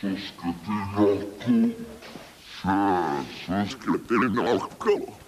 Syskö till Jaakko, syskö till Jaakko.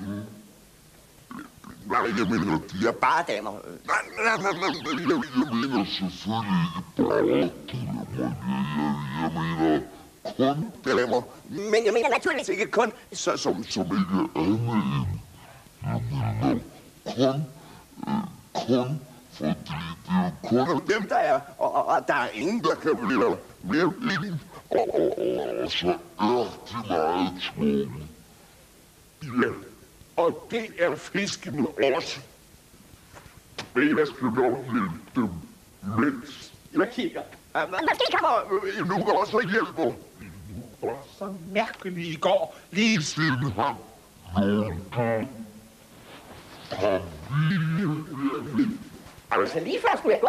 Mm-hmm. Ja, er er er er altså er bare... damer. Jeg, mener selvfølgelig ikke bare damer. Jeg, mener kun damer. Men jeg mener naturligvis ikke kun. Så, som, som ikke er andet end. Jeg mener kun, øh, kun, fordi det er kun dem, Der er, og, og, og der er ingen, der kan blive mere ingen. Og, og, og, og så er de meget tvunget. Ja, og det er fiskene også. Men jeg skal nok lide dem mindst. Jeg kigger. Måske kommer Øh, Nu går også hjælper. Var så mærkelig i går, lige siden ham. Kom. Altså lige før skulle jeg gå.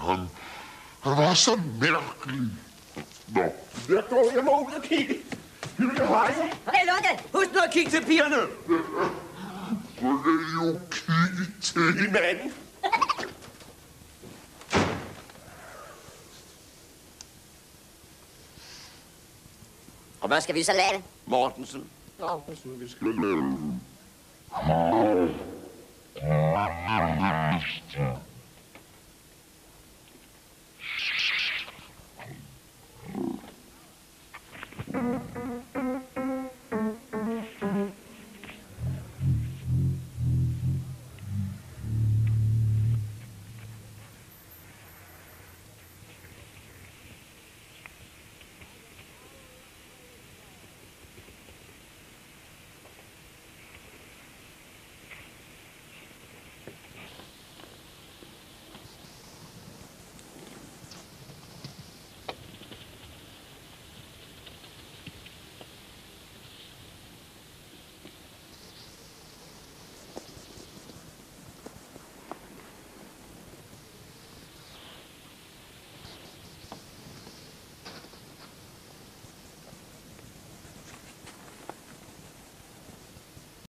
Han, han var så mærkelig. Nå, jeg går, jeg må ud og kigge. Hej, Lotte, husk nu at kigge til pigerne. I jo kigge til Hinanden. Og hvad skal vi så lave? Mortensen. Mortensen, vi skal lave